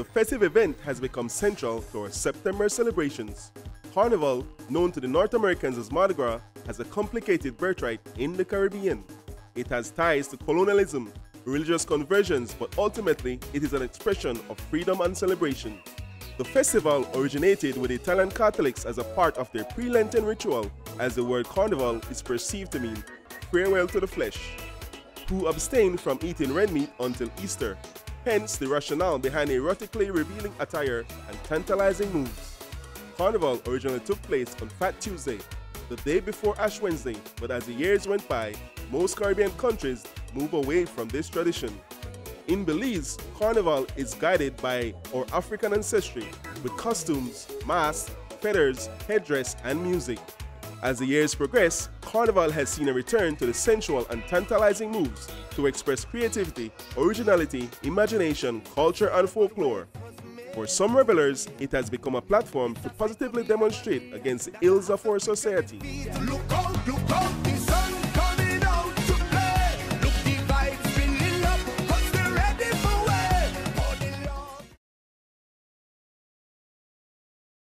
the festive event has become central to our September celebrations. Carnival, known to the North Americans as Mardi Gras, has a complicated birthright in the Caribbean. It has ties to colonialism, religious conversions, but ultimately it is an expression of freedom and celebration. The festival originated with Italian Catholics as a part of their pre-Lenten ritual, as the word carnival is perceived to mean farewell to the flesh, who abstain from eating red meat until Easter, hence the rationale behind erotically revealing attire and tantalizing moves. Carnival originally took place on Fat Tuesday, the day before Ash Wednesday, but as the years went by, most Caribbean countries move away from this tradition. In Belize, Carnival is guided by our African ancestry with costumes, masks, feathers, headdress, and music. As the years progress, Carnival has seen a return to the sensual and tantalizing moves to express creativity, originality, imagination, culture, and folklore. For some revelers, it has become a platform to positively demonstrate against the ills of our society. Look out, look.